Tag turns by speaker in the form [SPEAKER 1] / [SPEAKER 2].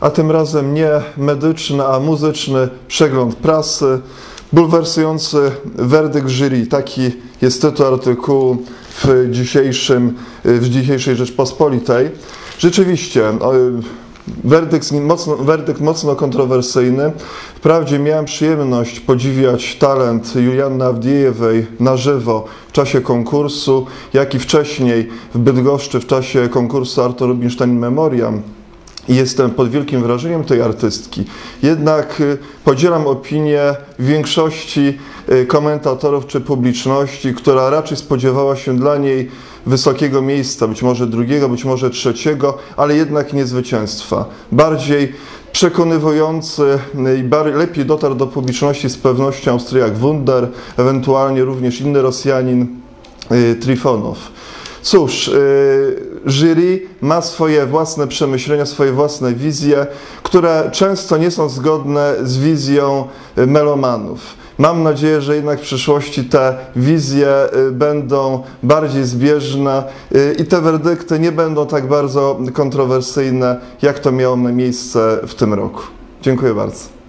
[SPEAKER 1] a tym razem nie medyczny, a muzyczny przegląd prasy. Bulwersujący werdykt jury, taki jest tytuł artykułu w, dzisiejszym, w dzisiejszej Rzeczpospolitej. Rzeczywiście, werdykt mocno, werdykt mocno kontrowersyjny. Wprawdzie miałem przyjemność podziwiać talent Julianny Awdiejewej na żywo w czasie konkursu, jak i wcześniej w Bydgoszczy w czasie konkursu Artur Rubinstein Memoriam. I Jestem pod wielkim wrażeniem tej artystki. Jednak y, podzielam opinię większości y, komentatorów czy publiczności, która raczej spodziewała się dla niej wysokiego miejsca, być może drugiego, być może trzeciego, ale jednak nie zwycięstwa. Bardziej przekonywujący y, i lepiej dotarł do publiczności z pewnością Austriak Wunder, ewentualnie również inny Rosjanin Trifonow. Cóż, jury ma swoje własne przemyślenia, swoje własne wizje, które często nie są zgodne z wizją y, melomanów. Mam nadzieję, że jednak w przyszłości te wizje y, będą bardziej zbieżne y, i te werdykty nie będą tak bardzo kontrowersyjne, jak to miało miejsce w tym roku. Dziękuję bardzo.